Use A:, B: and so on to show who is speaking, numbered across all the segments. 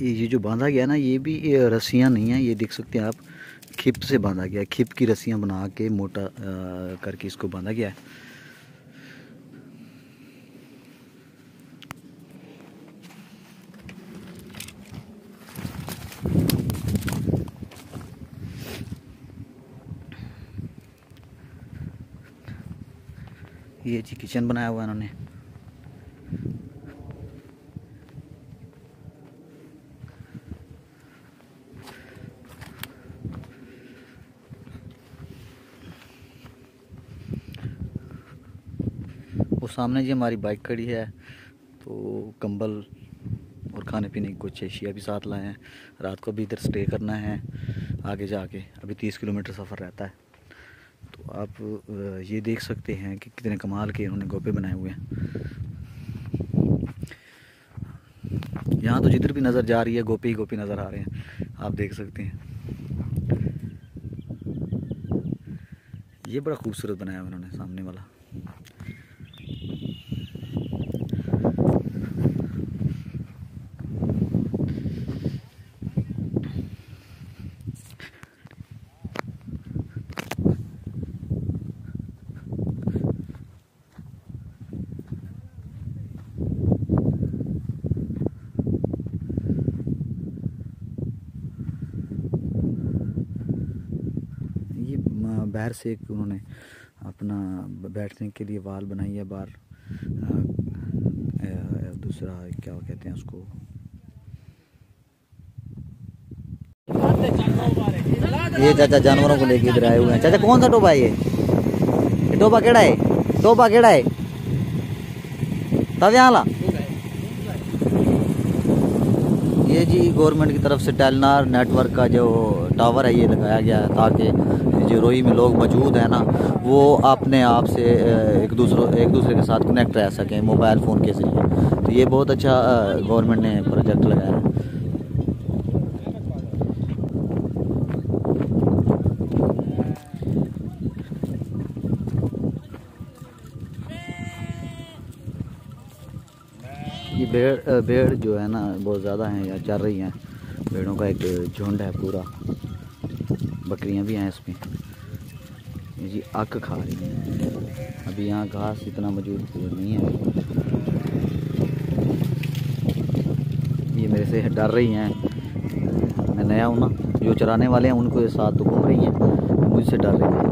A: ये जो बांधा गया ना, ये भी रस्सियाँ नहीं हैं, ये देख सकते हैं आप, खिप से बांधा गया खिप की रस्सियाँ बना के मोटा करके इसको बांधा गया है। ये जी किचन बनाया हुआ है इन्होंने वो सामने जी हमारी बाइक खड़ी है तो कंबल और खाने पीने की कुछ एशिया भी साथ लाए हैं। रात को भी इधर स्टे करना है, आगे जाके। अभी तीस किलोमीटर सफ़र रहता है। तो आप ये देख सकते हैं कि कितने कमाल के उन्होंने गोपे बनाए हुए हैं। यहाँ तो जिधर भी नज़र जा रही है, गोपी ही गोपी नज़र आ रहे हैं। आप देख सकते हैं। ये बड़ा खूबसूरत बनाया उन्होंने सामने वाला। बाहर से एक उन्होंने अपना बैठने के लिए वाल बनाई है बाहर। दूसरा क्या कहते हैं उसको? ये चाचा जानवरों को लेके इधर आए हुए हैं। चाचा, कौन सा टोबा ये? टोबा केड़ा है? टोबा केड़ा है? तब यहाँ ये जी गवर्नमेंट की तरफ़ से टेलनार नेटवर्क का जो टावर है, ये लगाया गया है ताकि जो रोई में लोग मौजूद हैं ना, वो अपने आप से एक दूसरों, एक दूसरे के साथ कनेक्ट रह सकें मोबाइल फ़ोन के ज़रिए। तो ये बहुत अच्छा गवर्नमेंट ने प्रोजेक्ट लगाया है। भेड़ भेड़ जो है ना, बहुत ज़्यादा हैं या चल रही हैं। भेड़ों का एक झुंड है पूरा। बकरियाँ भी हैं इसमें। जी, अक खा रही हैं। अभी यहाँ घास इतना मौजूद नहीं है। ये मेरे से डर रही हैं। मैं नया हूँ ना, जो चराने वाले हैं, उनको ये साथ तो घूम रही हैं। मुझसे डर रही हैं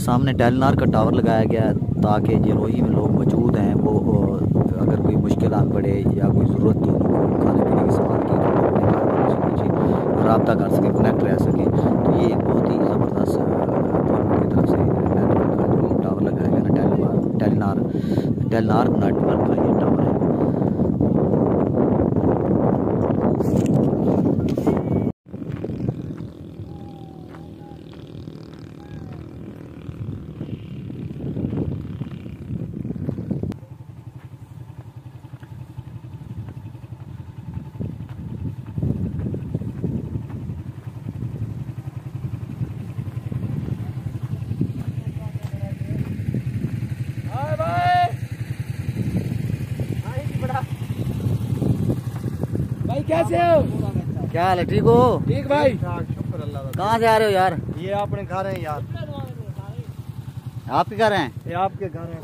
A: सामने टेलनार का टावर लगाया गया है, ताकि जरोही में लोग मौजूद हैं वो मुश्किल पड़े या कोई ज़रूरत हो खाने पीने के सामान की रबता कर सकें कनेक्ट रह सकें। तो ये एक बहुत ही ज़बरदस्त गवर्नमेंट की तरफ़ से। नेटवर्क का जो टावर लगाया गया ना टेलीनार टेलीनार नेटवर्क का ये टावर है
B: कैसे हो?
A: क्या हाल है? ठीक हो?
B: ठीक भाई।
A: शुक्र अल्लाह कहाँ से आ रहे हो यार?
B: ये अपने घर है यार।
A: आपके घर है?
B: ये आपके घर है